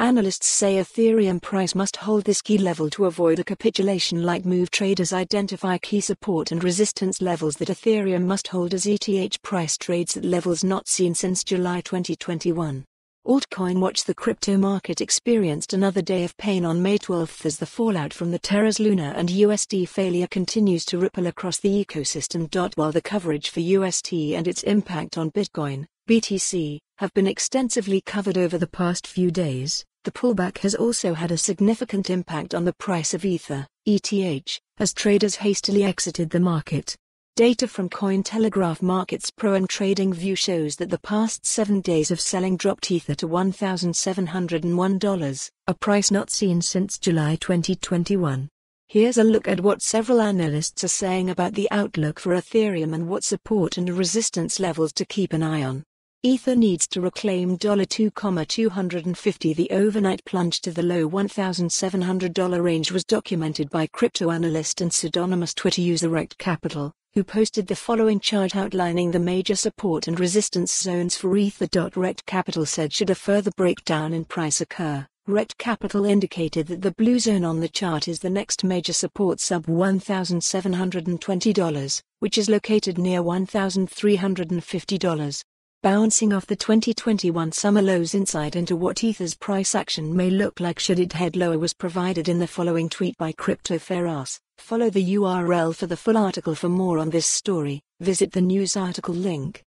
Analysts say Ethereum price must hold this key level to avoid a capitulation like move traders identify key support and resistance levels that Ethereum must hold as ETH price trades at levels not seen since July 2021. Altcoin Watch The crypto market experienced another day of pain on May 12 as the fallout from the Terra's Luna and UST failure continues to ripple across the ecosystem. While the coverage for UST and its impact on Bitcoin, BTC, have been extensively covered over the past few days, the pullback has also had a significant impact on the price of Ether, ETH, as traders hastily exited the market. Data from Cointelegraph Markets Pro and TradingView shows that the past seven days of selling dropped Ether to $1,701, a price not seen since July 2021. Here's a look at what several analysts are saying about the outlook for Ethereum and what support and resistance levels to keep an eye on. Ether needs to reclaim $2,250. The overnight plunge to the low $1,700 range was documented by crypto analyst and pseudonymous Twitter user Rekt Capital, who posted the following chart outlining the major support and resistance zones for Ether. Rekt Capital said should a further breakdown in price occur, Rekt Capital indicated that the blue zone on the chart is the next major support sub $1,720, which is located near $1,350 bouncing off the 2021 summer lows insight into what Ether's price action may look like should it head lower was provided in the following tweet by Crypto Ferras. Follow the URL for the full article for more on this story, visit the news article link.